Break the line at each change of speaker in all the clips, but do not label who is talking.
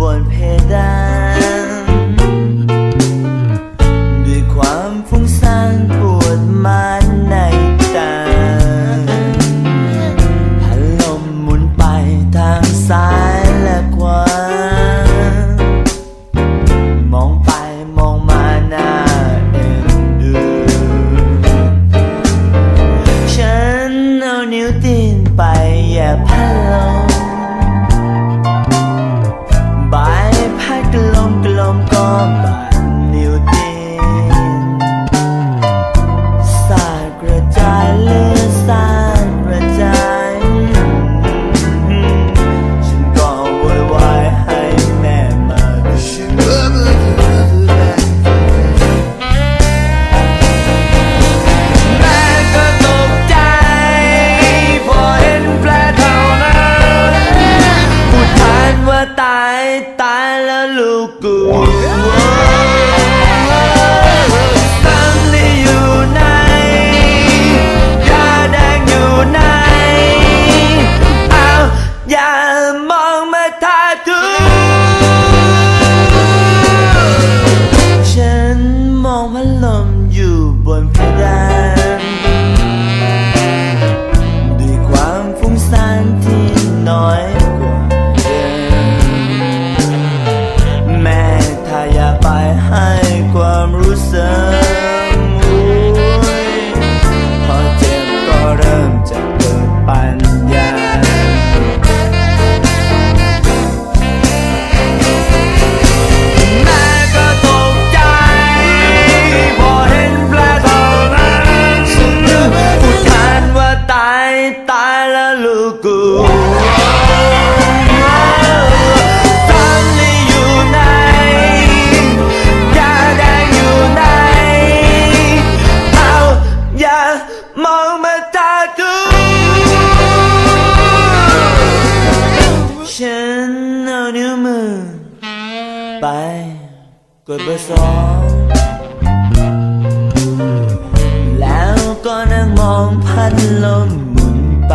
บนเพดานด้วยความฟุ้งซ่านปวดมาในตาพัดลมหมุนไปทางซ้ายและขวามองไปมองมาหน้าเอ็นดูฉันเอานิ้วตีนไปแย่พัดลม ไปกดเบอร์สองแล้วก็นั่งมองพัดลมหมุนไป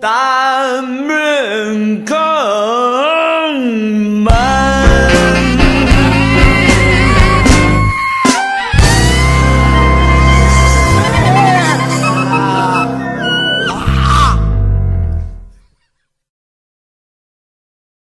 大门口